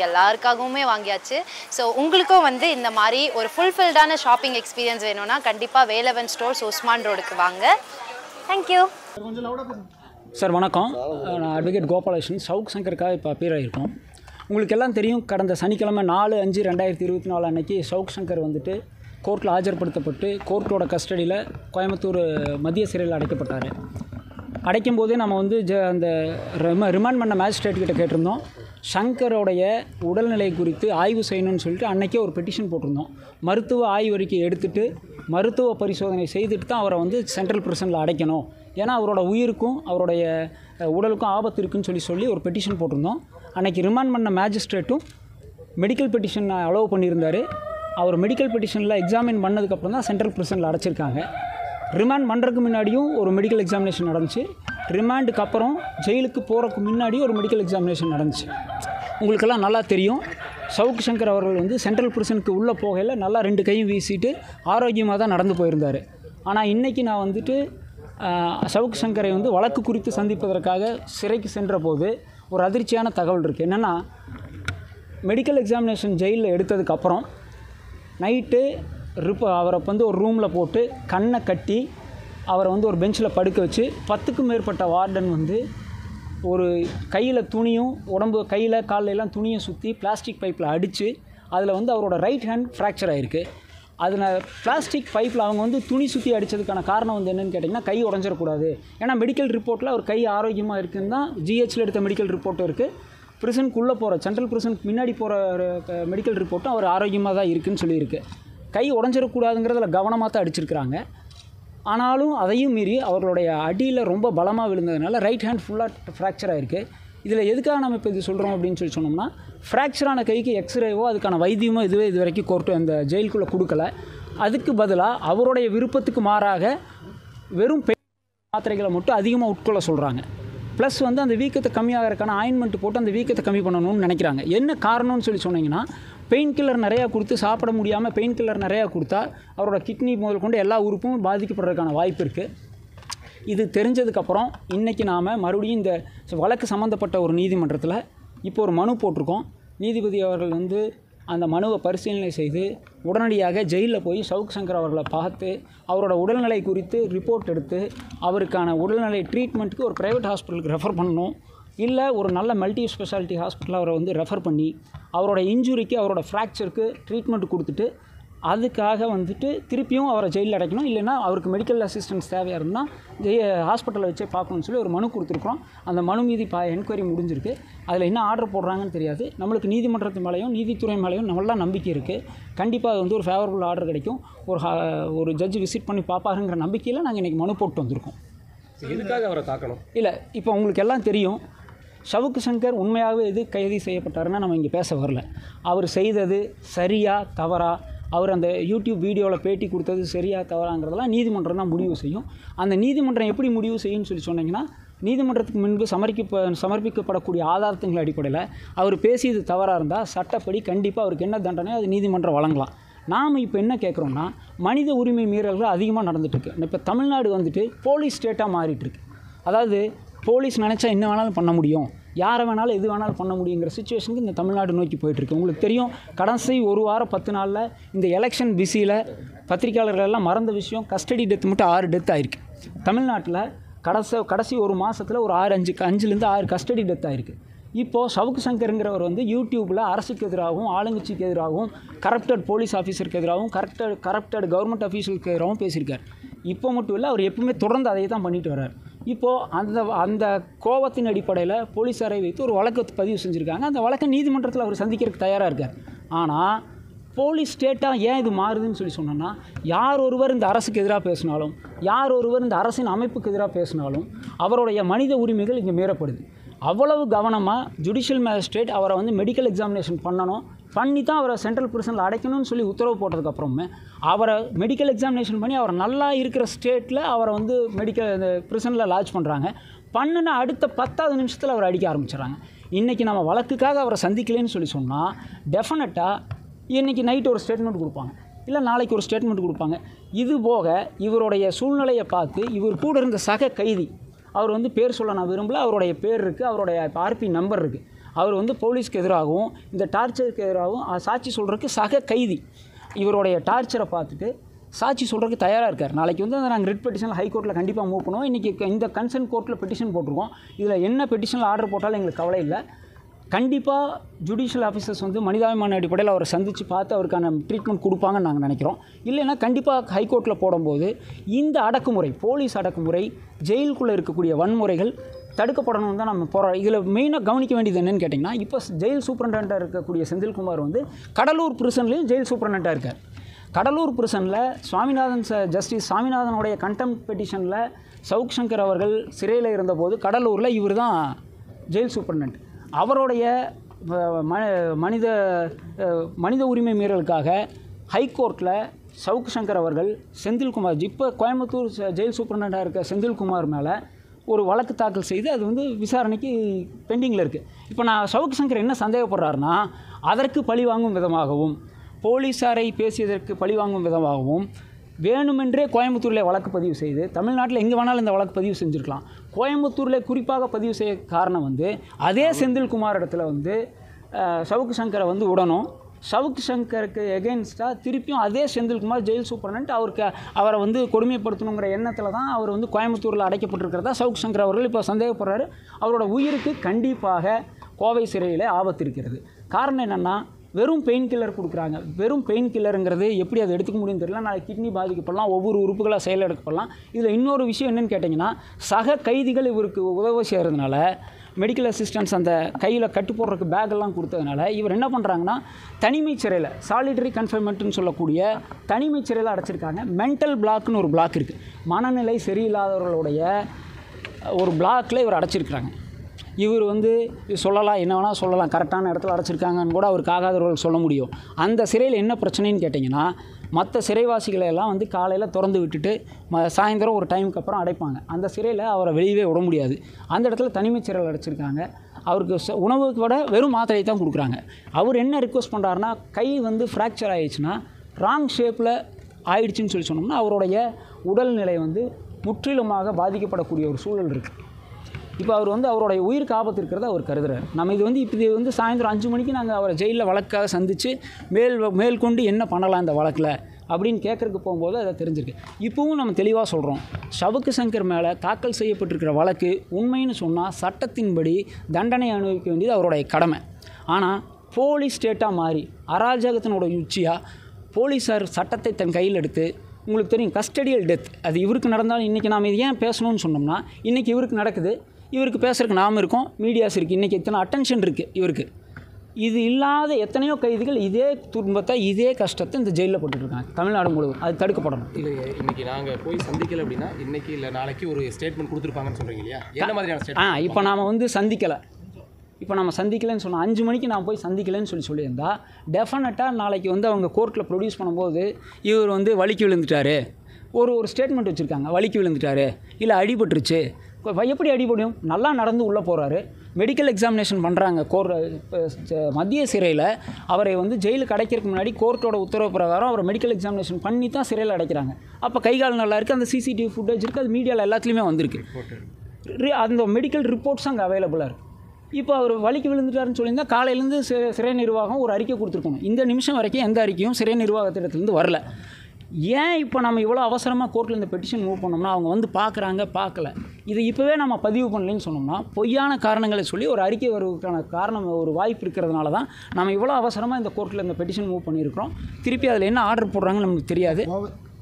எல்லாருக்காகவுமே வாங்கியாச்சு. ஸோ உங்களுக்கும் வந்து இந்த மாதிரி ஒரு ஃபுல்ஃபில்டான ஷாப்பிங் எக்ஸ்பீரியன்ஸ் வேணும்னா கண்டிப்பாக வேலவன் ஸ்டோர்ஸ் உஸ்மான் ரோடுக்கு வாங்க. தேங்க்யூ சார் வணக்கம். நான் அட்வொகேட் கோபாலகிருஷ்ணன். சவுக் சங்கருக்காக இப்போ அப்பீர் ஆகியிருக்கோம் உங்களுக்கு எல்லாம் தெரியும் கடந்த சனிக்கிழமை நாலு அஞ்சு ரெண்டாயிரத்தி இருபத்தி நாலு அன்னைக்கு சவுக் சங்கர் வந்துட்டு கோர்ட்டில் ஆஜர்படுத்தப்பட்டு கோர்ட்டோட கஸ்டடியில் கோயம்புத்தூர் மத்திய சிறையில் அடைக்கப்பட்டார். அடைக்கும் போதே நம்ம வந்து ஜ அந்த ரிம ரிமாண்ட் பண்ண மேஜிஸ்ட்ரேட் கிட்ட கேட்டிருந்தோம். ஷங்கரோடைய உடல்நிலை குறித்து ஆய்வு செய்யணும்னு சொல்லிட்டு அன்றைக்கே ஒரு பெட்டிஷன் போட்டிருந்தோம். மருத்துவ ஆய்வறிக்கை எடுத்துட்டு மருத்துவ பரிசோதனை செய்துட்டு தான் அவரை வந்து சென்ட்ரல் பிரிசனில் அடைக்கணும். ஏன்னா அவரோட உயிருக்கும் அவருடைய உடலுக்கும் ஆபத்து இருக்குன்னு சொல்லி சொல்லி ஒரு பெட்டிஷன் போட்டிருந்தோம். அன்றைக்கி ரிமாண்ட் பண்ண மேஜிஸ்ட்ரேட்டும் மெடிக்கல் பெட்டிஷன் அலோவ் பண்ணியிருந்தார். அவர் மெடிக்கல் பெட்டிஷனில் எக்ஸாமின் பண்ணதுக்கப்புறம் தான் சென்ட்ரல் பிரிசனில் அடைச்சிருக்காங்க. ரிமாண்ட் பண்ணுறதுக்கு முன்னாடியும் ஒரு மெடிக்கல் எக்ஸாமினேஷன் நடந்துச்சு. ரிமாண்டுக்கு அப்புறம் ஜெயிலுக்கு போகிறதுக்கு முன்னாடியும் ஒரு மெடிக்கல் எக்ஸாமினேஷன் நடந்துச்சு. உங்களுக்கெல்லாம் நல்லா தெரியும். சவுக் சங்கர் அவர்கள் வந்து சென்ட்ரல் பிரிசனுக்கு உள்ளே போகையில் நல்லா ரெண்டு கையும் வீசிட்டு ஆரோக்கியமாக தான் நடந்து போயிருந்தார். ஆனால் இன்றைக்கி நான் வந்துட்டு சவுக் சங்கரை வந்து வழக்கு குறித்து சந்திப்பதற்காக சிறைக்கு சென்ற போது ஒரு அதிர்ச்சியான தகவல் இருக்குது என்னென்னா மெடிக்கல் எக்ஸாமினேஷன் ஜெயிலில் எடுத்ததுக்கப்புறம் நைட்டு ரிப்ப அவரை வந்து ஒரு ரூமில் போட்டு கண்ணை கட்டி அவரை வந்து ஒரு பெஞ்சில் படுக்க வச்சு பத்துக்கும் மேற்பட்ட வார்டன் வந்து ஒரு கையில் துணியும் உடம்பு கையில் காலையெல்லாம் துணியும் சுற்றி பிளாஸ்டிக் பைப்பில் அடித்து அதில் வந்து அவரோட ரைட் ஹேண்ட் ஃப்ராக்சர் ஆகிருக்கு அதில் பிளாஸ்டிக் பைப்பில் அவங்க வந்து துணி சுற்றி அடித்ததுக்கான காரணம் வந்து என்னென்னு கேட்டிங்கன்னா கை உடஞ்சிடக்கூடாது. ஏன்னா மெடிக்கல் ரிப்போர்ட்டில் அவர் கை ஆரோக்கியமாக இருக்குன்னு தான் ஜிஹெச்சில் எடுத்த மெடிக்கல் ரிப்போர்ட்டும் இருக்குது ப்ரிசனுக்குள்ளே போகிற சென்ட்ரல் ப்ரிசனுக்கு முன்னாடி போகிற மெடிக்கல் ரிப்போர்ட்டும் அவர் ஆரோக்கியமாக தான் இருக்குதுன்னு சொல்லியிருக்கு. கை உடஞ்சிடக்கூடாதுங்கிறதுல கவனமாக தான் அடிச்சிருக்கிறாங்க. ஆனாலும் அதையும் மீறி அவர்களுடைய அடியில் ரொம்ப பலமாக விழுந்ததுனால ரைட் ஹேண்ட் ஃபுல்லாக ஃப்ராக்சர் ஆகிருக்கு இதில் எதுக்காக நம்ம இப்போ இது சொல்கிறோம் அப்படின்னு சொல்லி சொன்னோம்னா ஃப்ராக்சரான கைக்கு எக்ஸ்ரேவோ அதுக்கான வைத்தியமோ இதுவே இது வரைக்கும் கோர்ட்டு அந்த ஜெயிலுக்குள்ளே கொடுக்கல. அதுக்கு பதிலாக அவருடைய விருப்பத்துக்கு மாறாக வெறும் பெண் மாத்திரைகளை மட்டும் அதிகமாக உட்கொள்ள சொல்கிறாங்க ப்ளஸ் வந்து அந்த வீக்கத்தை கம்மியாகிறதுக்கான ஆயின்மெண்ட் போட்டு அந்த வீக்கத்தை கம்மி பண்ணணும்னு நினைக்கிறாங்க. என்ன காரணம்னு சொல்லி சொன்னீங்கன்னா பெயின் கில்லர் நிறையா கொடுத்து சாப்பிட முடியாமல் பெயின் கில்லர் நிறையா கொடுத்தா அவரோட கிட்னி முதல் கொண்டு எல்லா உறுப்பும் பாதிக்கப்படுறதுக்கான வாய்ப்பு இருக்குது இது தெரிஞ்சதுக்கப்புறம் இன்றைக்கி நாம் மறுபடியும் இந்த வழக்கு சம்மந்தப்பட்ட ஒரு நீதிமன்றத்தில் இப்போ ஒரு மனு போட்டிருக்கோம். நீதிபதி அவர்கள் வந்து அந்த மனுவை பரிசீலனை செய்து உடனடியாக ஜெயிலில் போய் சவுக் சங்கர் அவர்களை பார்த்து அவரோட உடல்நிலை குறித்து ரிப்போர்ட் எடுத்து அவருக்கான உடல்நிலை ட்ரீட்மெண்ட்டுக்கு ஒரு ப்ரைவேட் ஹாஸ்பிட்டலுக்கு ரெஃபர் பண்ணணும். இல்லை ஒரு நல்ல மல்டி ஸ்பெஷாலிட்டி ஹாஸ்பிட்டல் அவரை வந்து ரெஃபர் பண்ணி அவரோட இன்ஜுரிக்கு அவரோட ஃப்ராக்சருக்கு ட்ரீட்மெண்ட் கொடுத்துட்டு அதுக்காக வந்துட்டு திருப்பியும் அவரை ஜெயிலில் அடைக்கணும். இல்லைன்னா அவருக்கு மெடிக்கல் அசிஸ்டன்ஸ் தேவையாக இருந்தால் ஜெய ஹாஸ்பிட்டலில் வச்சே பார்க்கணும்னு சொல்லி ஒரு மனு கொடுத்துருக்குறோம். அந்த மனு மீதி பா என்கொயரி முடிஞ்சிருக்கு. அதில் என்ன ஆர்டர் போடுறாங்கன்னு தெரியாது. நம்மளுக்கு நீதிமன்றத்து மேலேயும் நீதித்துறை மேலேயும் நல்லா நம்பிக்கை இருக்குது கண்டிப்பாக அது வந்து ஒரு ஃபேவரபுள் ஆர்டர் கிடைக்கும். ஒரு ஹா- ஒரு ஜட்ஜ் விசிட் பண்ணி பார்ப்பாருங்கிற நம்பிக்கையில் நாங்கள் இன்றைக்கி மனு போட்டு வந்திருக்கோம். எதுக்காக அவரை தாக்கணும். இல்லை இப்போ உங்களுக்கு எல்லாம் தெரியும். சவுக்கு சங்கர் உண்மையாகவே எது கைது செய்யப்பட்டாருன்னா நம்ம இங்கே பேச வரல. அவர் செய்தது சரியா தவறா? அவர் அந்த யூடியூப் வீடியோவில் பேட்டி கொடுத்தது சரியா தவறாங்கிறதெல்லாம் நீதிமன்றம் தான் முடிவு செய்யும். அந்த நீதிமன்றம் எப்படி முடிவு செய்யும்னு சொல்லி சொன்னீங்கன்னா நீதிமன்றத்துக்கு முன்பு சமர்ப்பிக்க சமர்ப்பிக்கப்படக்கூடிய ஆதாரத்தின் அடிப்படையில் அவர் பேசியது தவறாக இருந்தால் சட்டப்படி கண்டிப்பாக அவருக்கு என்ன தண்டனை அது நீதிமன்றம் வழங்கலாம். நாம் இப்போ என்ன கேட்குறோம்னா மனித உரிமை மீறல்கள் அதிகமாக நடந்துட்டுருக்கு இப்போ தமிழ்நாடு வந்துட்டு போலீஸ் ஸ்டேட்டாக மாறிட்டுருக்கு அதாவது போலீஸ் நினச்சா என்ன வேணாலும் பண்ண முடியும். யாரை வேணாலும் எது வேணாலும் பண்ண முடியுங்கிற சுச்சுவேஷனுக்கு இந்த தமிழ்நாடு நோக்கி போயிட்டுருக்கு. உங்களுக்கு தெரியும் கடைசி ஒரு வாரம் பத்து நாளில் இந்த எலெக்ஷன் பிஸியில் பத்திரிக்கையாளர்கள் எல்லாம் மறந்த விஷயம் கஸ்டடி டெத் மட்டும் ஆறு டெத் ஆயிருக்கு. தமிழ்நாட்டில் கடைசி கடைசி ஒரு மாதத்தில் ஒரு ஆறு அஞ்சு அஞ்சுலேருந்து ஆறு கஸ்டடி டெத் ஆயிருக்கு. இப்போது சவுக்கு சங்கருங்கிறவர் வந்து யூடியூப்பில் அரசுக்கு எதிராகவும் ஆளுங்கட்சிக்கு எதிராகவும் கரப்டட் போலீஸ் ஆஃபீஸருக்கு எதிராகவும் கரப்டட் கரப்டட் கவர்மெண்ட் ஆஃபீஸருக்கு எதிராகவும் பேசியிருக்கார். இப்போ மட்டும் இல்லை அவர் எப்பவுமே தொடர்ந்து அதை தான் பண்ணிட்டு வர்றார். இப்போது அந்த அந்த கோபத்தின் அடிப்படையில் போலீஸாரை வைத்து ஒரு வழக்கு பதிவு செஞ்சுருக்காங்க. அந்த வழக்கை நீதிமன்றத்தில் அவர் சந்திக்கிறதுக்கு தயாராக இருக்கார். ஆனால் போலீஸ் ஸ்டேட்டாக ஏன் இது மாறுதுன்னு சொல்லி சொன்னோன்னா யார் ஒருவர் இந்த அரசுக்கு எதிராக பேசினாலும் யார் ஒருவர் இந்த அரசின் அமைப்புக்கு எதிராக பேசினாலும் அவருடைய மனித உரிமைகள் இங்கே மீறப்படுது. அவ்வளவு கவனமாக ஜுடிஷியல் மேஜிஸ்ட்ரேட் அவரை வந்து மெடிக்கல் எக்ஸாமினேஷன் பண்ணணும் பண்ணி தான் அவரை சென்ட்ரல் பிரிசனில் அடைக்கணும்னு சொல்லி உத்தரவு போட்டதுக்கப்புறமே அவரை மெடிக்கல் எக்ஸாமினேஷன் பண்ணி அவர் நல்லா இருக்கிற ஸ்டேட்டில் அவரை வந்து மெடிக்கல் இந்த பிரிசனில் லாட்ச் பண்ணுறாங்க பண்ணுன அடுத்த பத்தாவது நிமிஷத்தில் அவர் அடிக்க ஆரம்பிச்சிடுறாங்க. இன்றைக்கி நம்ம வழக்குக்காக அவரை சந்திக்கலைன்னு சொல்லி சொன்னால் டெஃபினட்டாக இன்றைக்கி நைட் ஒரு ஸ்டேட்மெண்ட் கொடுப்பாங்க. இல்லை நாளைக்கு ஒரு ஸ்டேட்மெண்ட் கொடுப்பாங்க. இது போக இவருடைய சூழ்நிலையை பார்த்து இவர் கூட இருந்த சக கைதி அவர் வந்து பேர் சொல்ல நான் விரும்பல அவருடைய பேர் இருக்குது அவருடைய ஆர்பி நம்பர் இருக்குது அவர் வந்து போலீஸ்க்கு எதிராகவும் இந்த டார்ச்சருக்கு எதிராகவும் சாட்சி சொல்கிறதுக்கு சக கைதி. இவருடைய டார்ச்சரை பார்த்துட்டு சாட்சி சொல்கிறதுக்கு தயாராக இருக்கார். நாளைக்கு வந்து அதை நாங்கள் ரிட் பெட்டிஷனில் ஹைகோர்ட்டில் கண்டிப்பாக மூவ் பண்ணுவோம். இன்றைக்கி இந்த கன்சர்ன் கோர்ட்டில் பெட்டிஷன் போட்டிருக்கோம். இதில் என்ன பெட்டிஷனில் ஆர்டர் போட்டாலும் எங்களுக்கு கவலை இல்லை. கண்டிப்பாக ஜுடிஷியல் ஆஃபீஸர்ஸ் வந்து மனிதாபிமான அடிப்படையில் அவரை சந்தித்து பார்த்து அவருக்கான ட்ரீட்மெண்ட் கொடுப்பாங்கன்னு நாங்கள் நினைக்கிறோம். இல்லைன்னா கண்டிப்பாக ஹைகோர்ட்டில் போடும்போது இந்த அடக்குமுறை போலீஸ் அடக்குமுறை ஜெயிலுக்குள்ளே இருக்கக்கூடிய வன்முறைகள் தடுக்கப்படணும் தான் நம்ம போகிறோம் இதில் மெயினாக கவனிக்க வேண்டியது என்னென்னு கேட்டிங்கன்னா இப்போ ஜெயில் சூப்பரண்டாக இருக்கக்கூடிய செந்தில்குமார் வந்து கடலூர் பிரிசன்லேயும் ஜெயில் சூப்பரண்டாக இருக்கார். கடலூர் பிரிசனில் சுவாமிநாதன் ச ஜஸ்டிஸ் சுவாமிநாதனுடைய கண்டெம் பெட்டிஷனில் சவுக் சங்கர் அவர்கள் சிறையில் இருந்தபோது கடலூரில் இவர் தான் ஜெயில் சூப்பரண்ட் அவருடைய ம மனித மனித உரிமை மீறலுக்காக ஹைகோர்ட்டில் சவுக் சங்கர் அவர்கள் செந்தில்குமார் இப்போ கோயம்புத்தூர் ஜெயில் சூப்பரண்டாக இருக்க செந்தில்குமார் மேலே ஒரு வழக்கு தாக்கல் செய்து அது வந்து விசாரணைக்கு பெண்டிங்கில் இருக்குது இப்போ நான் சவுக்கு சங்கர் என்ன சந்தேகப்படுறாருன்னா அதற்கு பழி வாங்கும் விதமாகவும் போலீஸாரை பேசியதற்கு பழி வாங்கும் விதமாகவும் வேணுமென்றே கோயம்புத்தூரில் வழக்கு பதிவு செய்து தமிழ்நாட்டில் எங்கே வேணாலும் இந்த வழக்கு பதிவு செஞ்சுருக்கலாம். கோயம்புத்தூரில் குறிப்பாக பதிவு செய்ய காரணம் வந்து அதே செந்தில்குமார் இடத்துல வந்து சவுக்கு சங்கரை வந்து விடணும் சவுக் சங்கருக்கு எகென்ஸ்டாக திருப்பியும் அதே செந்தில்குமார் ஜெயில் சூப்பரண்ட் அவருக்கு அவரை வந்து கொடுமைப்படுத்தணுங்கிற எண்ணத்தில் தான் அவர் வந்து கோயம்புத்தூரில் அடைக்கப்பட்டிருக்கிறதா சவுக் சங்கர் அவர்கள் இப்போ சந்தேகப்படுறாரு. அவரோட உயிருக்கு கண்டிப்பாக கோவை சிறையில் ஆபத்து இருக்கிறது காரணம் என்னென்னா வெறும் பெயின் கில்லர் கொடுக்குறாங்க. வெறும் பெயின் கில்லருங்கிறது எப்படி அதை எடுத்துக்க முடியும்னு தெரியல. நாளைக்கு கிட்னி பாதிக்கப்படலாம் ஒவ்வொரு உறுப்புகளாக செயலிழக்கப்படலாம் இதில் இன்னொரு விஷயம் என்னென்னு கேட்டிங்கன்னா சக கைதிகள் இவருக்கு உதவி செய்கிறதுனால மெடிக்கல் அசிஸ்டன்ஸ் அந்த கையில் கட்டு போடுறதுக்கு பேக்கெல்லாம் கொடுத்ததுனால இவர் என்ன பண்ணுறாங்கன்னா தனிமை சிறையில் சாலிடரி கன்ஃபைன்மெண்ட்னு சொல்லக்கூடிய தனிமை சிறையில் அடைச்சிருக்காங்க. மென்டல் பிளாக்னு ஒரு பிளாக் இருக்குது மனநிலை சரியில்லாதவர்களுடைய ஒரு பிளாக்கில் இவர் அடைச்சிருக்கிறாங்க. இவர் வந்து சொல்லலாம் என்ன வேணால் சொல்லலாம் கரெக்டான இடத்துல அடைச்சிருக்காங்கன்னு கூட அவருக்கு ஆகாதவர்கள் சொல்ல முடியும். அந்த சிறையில் என்ன பிரச்சனைன்னு கேட்டிங்கன்னா மற்ற சிறைவாசிகளை எல்லாம் வந்து காலையில் திறந்து விட்டுட்டு ம சாயந்தரம் ஒரு டைமுக்கு அப்புறம் அடைப்பாங்க. அந்த சிறையில் அவரை வெளியவே விட முடியாது. அந்த இடத்துல தனிமைச் சிறையில் அடைச்சிருக்காங்க. அவருக்கு ச- உணவுக்கு விட வெறும் மாத்திரை தான் கொடுக்குறாங்க. அவர் என்ன ரிக்வஸ்ட் பண்ணுறாருன்னா கை வந்து ஃப்ராக்சர் ஆயிடுச்சுன்னா ராங் ஷேப்பில் ஆயிடுச்சுன்னு சொல்லி சொன்னோம்னா அவருடைய உடல்நிலை வந்து முற்றிலுமாக பாதிக்கப்படக்கூடிய ஒரு சூழல் இருக்குது இப்போ அவர் வந்து அவருடைய உயிருக்கு ஆபத்து இருக்கிறத அவர் கருதுறாரு. நம்ம இது வந்து இப்போ இது வந்து சாயந்தரம் அஞ்சு மணிக்கு நாங்கள் அவரை ஜெயிலில் வழக்காக சந்தித்து மேல் மேற்கொண்டு என்ன பண்ணலாம் இந்த வழக்கில் அப்படின்னு கேட்கறதுக்கு போகும்போது அதை தெரிஞ்சிருக்கு. இப்போவும் நம்ம தெளிவாக சொல்கிறோம் சவுக்கு சங்கர் மேலே தாக்கல் செய்யப்பட்டிருக்கிற வழக்கு உண்மைன்னு சொன்னால் சட்டத்தின்படி தண்டனை அனுபவிக்க வேண்டியது அவருடைய கடமை. ஆனால் போலீஸ் ஸ்டேட்டாக மாறி அராஜகத்தினோட உச்சியாக போலீஸார் சட்டத்தை தன் கையில் எடுத்து உங்களுக்கு தெரியும் கஸ்டடியல் டெத் அது இவருக்கு நடந்தாலும் இன்றைக்கி நாம் இது ஏன் பேசணும்னு சொன்னோம்னா இன்றைக்கி இவருக்கு நடக்குது இவருக்கு பேசுறதுக்கு நாம் இருக்கோம். மீடியாஸ் இருக்குது இன்றைக்கி இத்தனை அட்டென்ஷன் இருக்குது இவருக்கு? இது இல்லாத எத்தனையோ கைதிகள் இதே துன்பத்தை இதே கஷ்டத்தை இந்த ஜெயிலில் போட்டுட்ருக்காங்க. தமிழ்நாடு முழுவதும். அது தடுக்கப்படணும். இல்லை இன்னைக்கு நாங்கள் போய் சந்திக்கல அப்படின்னா இன்னைக்கு இல்லை நாளைக்கு ஒரு ஸ்டேட்மெண்ட் கொடுத்துருப்பாங்கன்னு சொல்கிறீங்க இல்லையா? என்ன மாதிரியான ஆ இப்போ நாம் வந்து சந்திக்கலை. இப்போ நம்ம சந்திக்கலைன்னு சொன்னோம் அஞ்சு மணிக்கு நான் போய் சந்திக்கலைன்னு சொல்லி சொல்லியிருந்தா டெஃபினட்டாக நாளைக்கு வந்து அவங்க கோர்ட்டில் ப்ரொடியூஸ் பண்ணும்போது இவர் வந்து வலிக்கு விழுந்துட்டாரு. ஒரு ஒரு ஸ்டேட்மெண்ட் வச்சுருக்காங்க. வலிக்கு விழுந்துட்டாரு. இல்லை அடிபட்டுருச்சு. எப்படி எப்படி முடியும் நல்லா நடந்து உள்ளே போகிறாரு மெடிக்கல் எக்ஸாமினேஷன் பண்ணுறாங்க கோர் ச- மத்திய சிறையில் அவரை வந்து ஜெயிலுக்கு அடைக்கிறதுக்கு முன்னாடி கோர்ட்டோட உத்தரவு பிரகாரம் அவரை மெடிக்கல் எக்ஸாமினேஷன் பண்ணி தான் சிறையில் அடைக்கிறாங்க. அப்போ கை கால் நல்லா இருக்குது அந்த சிசிடிவி ஃபுட்டேஜ் இருக்குது அது மீடியாவில் எல்லாத்துலேயுமே வந்திருக்கு. ரி- அந்த மெடிக்கல் ரிப்போர்ட்ஸ் அங்கே அவைலபிளாக இருக்குது இப்போ அவர் வலிக்கு விழுந்துட்டாருன்னு சொல்லியிருந்தால் காலையிலேருந்து சிறை நிர்வாகம் ஒரு அறிக்கை கொடுத்துருக்கணும். இந்த நிமிஷம் வரைக்கும் எந்த அறிக்கையும் சிறை நிர்வாகத்திடத்துலேருந்து வரல. ஏன் இப்போ நம்ம இவ்வளோ அவசரமாக கோர்ட்டில் இந்த பெட்டிஷன் மூவ் பண்ணோம்னா அவங்க வந்து பார்க்குறாங்க பார்க்கல. இது இப்போவே நம்ம பதிவு பண்ணலைன்னு சொன்னோம்னா பொய்யான காரணங்களை சொல்லி ஒரு அறிக்கை வருவதற்கான காரணம் ஒரு வாய்ப்பு இருக்கிறதுனால தான் நம்ம இவ்வளோ அவசரமாக இந்த கோர்ட்டில் இந்த பெட்டிஷன் மூவ் பண்ணியிருக்கிறோம். திருப்பி அதில் என்ன ஆர்டர் போடுறாங்கன்னு நமக்கு தெரியாது.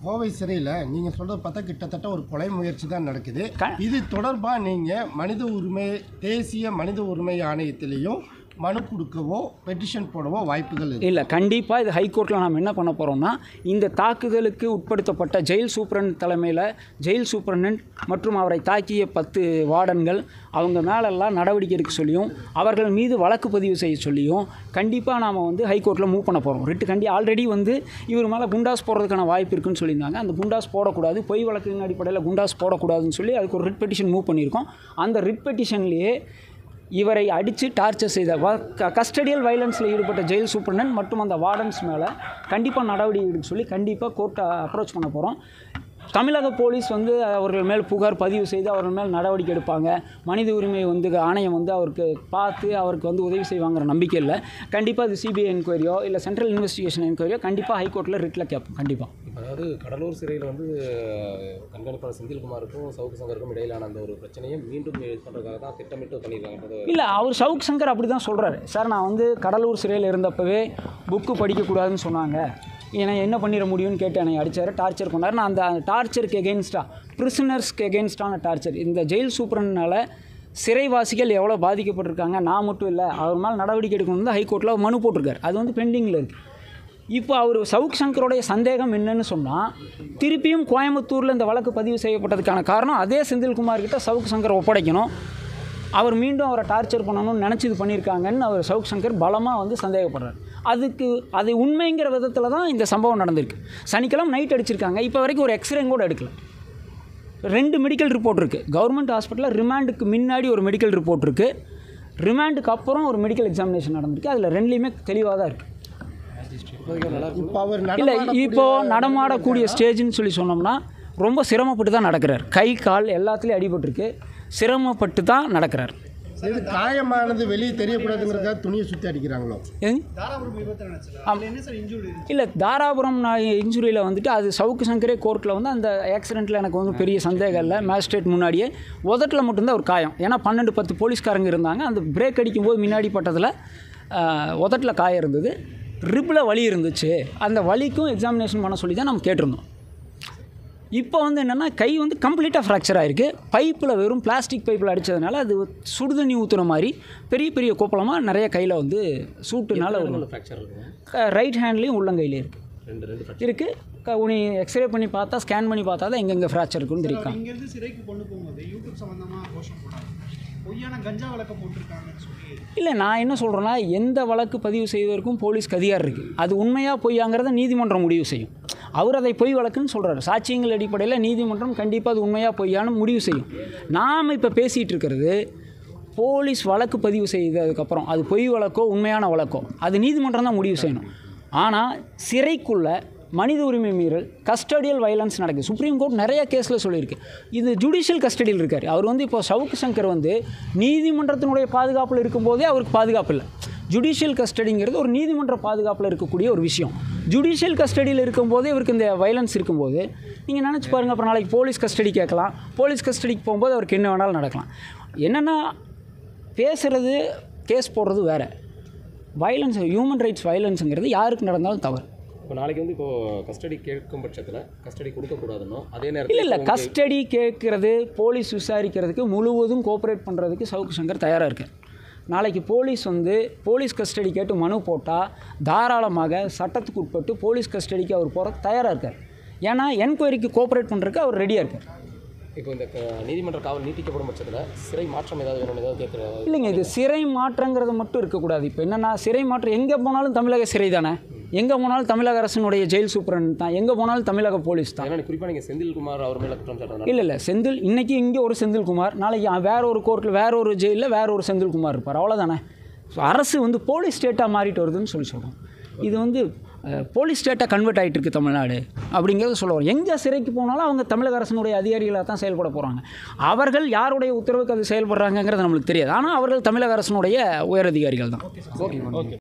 கோவை சிறையில் நீங்கள் சொல்கிறது பார்த்தா கிட்டத்தட்ட ஒரு கொலை முயற்சி தான் நடக்குது. இது தொடர்பாக நீங்கள் மனித உரிமை தேசிய மனித உரிமை ஆணையத்திலையும் மனு கொடுக்கவோ பெட்டிஷன் போடவோ வாய்ப்புகள் இல்லை கண்டிப்பாக இது ஹைகோர்ட்டில் நாம் என்ன பண்ண போகிறோம்னா இந்த தாக்குதலுக்கு உட்படுத்தப்பட்ட ஜெயில் சூப்ரன் தலைமையில் ஜெயில் சூப்பரண்ட் மற்றும் அவரை தாக்கிய பத்து வார்டன்கள் அவங்க மேலெல்லாம் நடவடிக்கை எடுக்க சொல்லியும் அவர்கள் மீது வழக்கு பதிவு செய்ய சொல்லியும் கண்டிப்பாக நாம் வந்து ஹைகோர்ட்டில் மூவ் பண்ண போகிறோம் ரிட்டு கண்டி ஆல்ரெடி வந்து இவர் மேலே குண்டாஸ் போடுறதுக்கான வாய்ப்பு இருக்குன்னு சொல்லியிருந்தாங்க. அந்த குண்டாஸ் போடக்கூடாது பொய் வழக்கின் அடிப்படையில் குண்டாஸ் போடக்கூடாதுன்னு சொல்லி அதுக்கு ஒரு ரிட் பெட்டிஷன் மூவ் பண்ணியிருக்கோம். அந்த ரிட் பெட்டிஷன்லேயே இவரை அடித்து டார்ச்சர் செய்த கஸ்டடியல் வைலன்ஸில் ஈடுபட்ட ஜெயில் சூப்பரண்டன் மற்றும் அந்த வார்டன்ஸ் மேலே கண்டிப்பாக நடவடிக்கை எடுக்க சொல்லி கண்டிப்பாக கோர்ட்டை அப்ரோச் பண்ண போகிறோம் தமிழக போலீஸ் வந்து அவர்கள் மேல் புகார் பதிவு செய்து அவர்கள் மேல் நடவடிக்கை எடுப்பாங்க. மனித உரிமை வந்து ஆணையம் வந்து அவருக்கு பார்த்து அவருக்கு வந்து உதவி செய்வாங்கிற நம்பிக்கை இல்லை. கண்டிப்பாக அது சிபிஐ என்கொயரியோ இல்லை சென்ட்ரல் இன்வெஸ்டிகேஷன் என்கொயரியோ கண்டிப்பாக ஹைகோர்ட்டில் ரிட்டில் கேட்போம். கண்டிப்பாக அதாவது கடலூர் சிறையில் வந்து கண்காணிப்பாளர் செந்தில்குமாருக்கும் சவுக்கு சங்கருக்கும் இடையிலான அந்த ஒரு பிரச்சனையை மீண்டும் பண்ணுறதுக்காக தான் திட்டமிட்டு பண்ணியிருக்காங்கன்றது இல்லை அவர் சவுக் சங்கர் அப்படி தான் சொல்கிறாரு சார் நான் வந்து கடலூர் சிறையில் இருந்தப்பவே புக்கு படிக்கக்கூடாதுன்னு சொன்னாங்க. என்னை என்ன பண்ணிட முடியும்னு கேட்டு என்னை அடித்தார் டார்ச்சர் பண்ணார். நான் அந்த டார்ச்சருக்கு எகென்ஸ்டாக ப்ரிசனர்ஸ்க்கு எகென்ஸ்டான டார்ச்சர் இந்த ஜெயில் சூப்பரனால் சிறைவாசிகள் எவ்வளோ பாதிக்கப்பட்டிருக்காங்க நான் மட்டும் இல்லை அவர் மேலே நடவடிக்கை எடுக்கணும்னு வந்து ஹைகோர்ட்டில் மனு போட்டிருக்காரு. அது வந்து பெண்டிங்கில் இருக்குது இப்போ அவர் சவுக் சங்கருடைய சந்தேகம் என்னன்னு சொன்னால் திருப்பியும் கோயம்புத்தூரில் இந்த வழக்கு பதிவு செய்யப்பட்டதுக்கான காரணம் அதே செந்தில்குமார் கிட்ட சவுக் சங்கர் ஒப்படைக்கணும். அவர் மீண்டும் அவரை டார்ச்சர் பண்ணணும்னு நினச்சி இது பண்ணியிருக்காங்கன்னு அவர் சவுக் சங்கர் பலமாக வந்து சந்தேகப்படுறார். அதுக்கு அது உண்மைங்கிற விதத்தில் தான் இந்த சம்பவம் நடந்திருக்கு. சனிக்கிழமை நைட் அடிச்சிருக்காங்க. இப்போ வரைக்கும் ஒரு எக்ஸ்ரே கூட எடுக்கல. ரெண்டு மெடிக்கல் ரிப்போர்ட் இருக்குது கவர்மெண்ட் ஹாஸ்பிட்டலில் ரிமாண்டுக்கு முன்னாடி ஒரு மெடிக்கல் ரிப்போர்ட் இருக்குது ரிமாண்டுக்கு அப்புறம் ஒரு மெடிக்கல் எக்ஸாமினேஷன் நடந்திருக்கு. அதில் ரெண்டுலேயுமே தெளிவாக தான் இருக்குது இல்லை நடமாடக்கூடிய- இப்போ நடமாடக்கூடிய ஸ்டேஜ்னு சொல்லி சொன்னோம்னா ரொம்ப சிரமப்பட்டு தான் நடக்கிறார். கை கால் எல்லாத்துலேயும் அடிபட்டிருக்கு. சிரமப்பட்டு தான் நடக்கிறார். இது காயமானது வெளியே தெரியக்கூடாதுங்கிறதுக்காக துணியை சுற்றி அடிக்கிறாங்களோ? இல்லை தாராபுரம் நான் இன்ஜுரியில் வந்துட்டு அது சவுக்கு சங்கரே கோர்ட்டில் வந்து அந்த ஆக்சிடெண்ட்டில் எனக்கு வந்து பெரிய சந்தேகம் இல்லை. மேஜிஸ்ட்ரேட் முன்னாடியே உதட்டில் மட்டும்தான் ஒரு காயம். ஏன்னா பன்னெண்டு பத்து போலீஸ்காரங்க இருந்தாங்க. அந்த பிரேக் அடிக்கும்போது முன்னாடி பட்டதில் உதட்டில் காயம் இருந்தது. ரிப்பில் வலி இருந்துச்சு. அந்த வலிக்கும் எக்ஸாமினேஷன் பண்ண சொல்லி தான் நம்ம கேட்டிருந்தோம். இப்போ வந்து என்னென்னா கை வந்து கம்ப்ளீட்டாக ஃப்ராக்சர் ஆகிருக்கு பைப்பில் வெறும் பிளாஸ்டிக் பைப்பில் அடித்ததுனால அது சுடுதண்ணி ஊற்றுற மாதிரி பெரிய பெரிய கோப்பலமாக நிறைய கையில் வந்து சூட்டுனால ஒரு ஃப்ராக்சர் இருக்குங்க ரைட் ஹேண்ட்லேயும் உள்ளங்கையிலையும் இருக்குது ரெண்டு ரெண்டு fracture. இருக்குது உனி எக்ஸ்ரே பண்ணி பார்த்தா ஸ்கேன் பண்ணி பார்த்தா தான் எங்கெங்கே ஃப்ராக்சர் இருக்குன்னு தெரியும். இங்கேருந்து சிறைக்கு கொண்டு போகும்போது யூடியூப் சம்மந்தமாக கோஷம் போடாங்க பொய்யான கஞ்சா வழக்க போட்டிருக்காங்கன்னு சொல்லி. இல்லை நான் என்ன சொல்கிறேன்னா எந்த வழக்கு பதிவு செய்வதற்கும் போலீஸ்க்கு அதிகாரம் இருக்குது அது உண்மையாக பொய்யாங்கிறத நீதிமன்றம் முடிவு செய்யும். அவர் அதை பொய் வழக்குன்னு சொல்கிறார் சாட்சியங்கள் அடிப்படையில் நீதிமன்றம் கண்டிப்பாக அது உண்மையாக பொய்யான முடிவு செய்யும். நாம் இப்போ பேசிகிட்டு இருக்கிறது போலீஸ் வழக்கு பதிவு செய்ததுக்கப்புறம் அது பொய் வழக்கோ உண்மையான வழக்கோ அது நீதிமன்றம் தான் முடிவு செய்யணும். ஆனால் சிறைக்குள்ள மனித உரிமை மீறல் கஸ்டடியல் வயலன்ஸ் நடக்குது. சுப்ரீம் கோர்ட் நிறைய கேஸில் சொல்லியிருக்கு. இது ஜுடிஷியல் கஸ்டடியில் இருக்கார். அவர் வந்து இப்போ சவுக்கு சங்கர் வந்து நீதிமன்றத்தினுடைய பாதுகாப்பில் இருக்கும்போதே அவருக்கு பாதுகாப்பு இல்லை. ஜுடிஷியல் கஸ்டடிங்கிறது ஒரு நீதிமன்ற பாதுகாப்பில் இருக்கக்கூடிய ஒரு விஷயம். ஜுடிஷியல் கஸ்டடியில் இருக்கும்போதே இவருக்கு இந்த வயலன்ஸ் இருக்கும்போது நீங்கள் நினச்சி பாருங்கள் அப்புறம் நாளைக்கு போலீஸ் கஸ்டடி கேட்கலாம். போலீஸ் கஸ்டடிக்கு போகும்போது அவருக்கு என்ன வேணாலும் நடக்கலாம். என்னென்னா பேசுகிறது கேஸ் போடுறது வேறு. வயலன்ஸ் ஹியூமன் ரைட்ஸ் வயலன்ஸுங்கிறது யாருக்கு நடந்தாலும் தவறு. இப்போ நாளைக்கு வந்து இப்போ கஸ்டடி கேட்கும் பட்சத்தில் கஸ்டடி கொடுக்கக்கூடாதுன்னோ அதே இல்லை நேரத்தில் இல்லை கஸ்டடி கேட்குறது போலீஸ் விசாரிக்கிறதுக்கு முழுவதும் கோஆப்ரேட் பண்ணுறதுக்கு சவுக்கு சங்கர் தயாராக இருக்கார். நாளைக்கு போலீஸ் வந்து போலீஸ் கஸ்டடி கேட்டு மனு போட்டால் தாராளமாக சட்டத்துக்கு உட்பட்டு போலீஸ் கஸ்டடிக்கு அவர் போகிற தயாராக இருக்கார். ஏன்னா என்கொயரிக்கு கோஆப்ரேட் பண்ணுறதுக்கு அவர் ரெடியாக இருக்கார். இப்போ இந்த நீதிமன்ற காவல் நீட்டிக்கப்படும் பட்சத்தில் சிறை மாற்றம் ஏதாவது வேணும்னு ஏதாவது கேட்குற இல்லைங்க இது சிறை மாற்றங்கிறது மட்டும் இருக்கக்கூடாது. இப்போ என்னென்னா சிறை மாற்றம் எங்கே போனாலும் தமிழக சிறை தானே? எங்கே போனாலும் தமிழக அரசினுடைய ஜெயில் சூப்பரன் தான். எங்கே போனாலும் தமிழக போலீஸ் தான். குறிப்பாக நீங்கள் செந்தில்குமார் அவர் மேலே குற்றம் சாட்டுறதுனால. இல்லை இல்லை செந்தில் இன்னைக்கு இங்கே ஒரு செந்தில்குமார் நாளைக்கு வேற ஒரு கோர்ட்டில் வேற ஒரு ஜெயிலில் வேற ஒரு செந்தில்குமார் இருப்பார். அவ்வளோதானே ஸோ அரசு வந்து போலீஸ் ஸ்டேட்டாக மாறிட்டு வருதுன்னு சொல்லி சொல்கிறோம் இது வந்து போலீஸ் ஸ்டேட்டாக கன்வெர்ட் ஆகிட்டு இருக்கு தமிழ்நாடு அப்படிங்கிறத சொல்ல வரும் எங்கே சிறைக்கு போனாலும் அவங்க தமிழக அரசினுடைய அதிகாரிகளாக தான் செயல்பட போகிறாங்க அவர்கள் யாருடைய உத்தரவுக்கு அது செயல்படுறாங்கங்கிறது நம்மளுக்கு தெரியாது. ஆனால் அவர்கள் தமிழக அரசினுடைய உயர் அதிகாரிகள் தான். Okay okay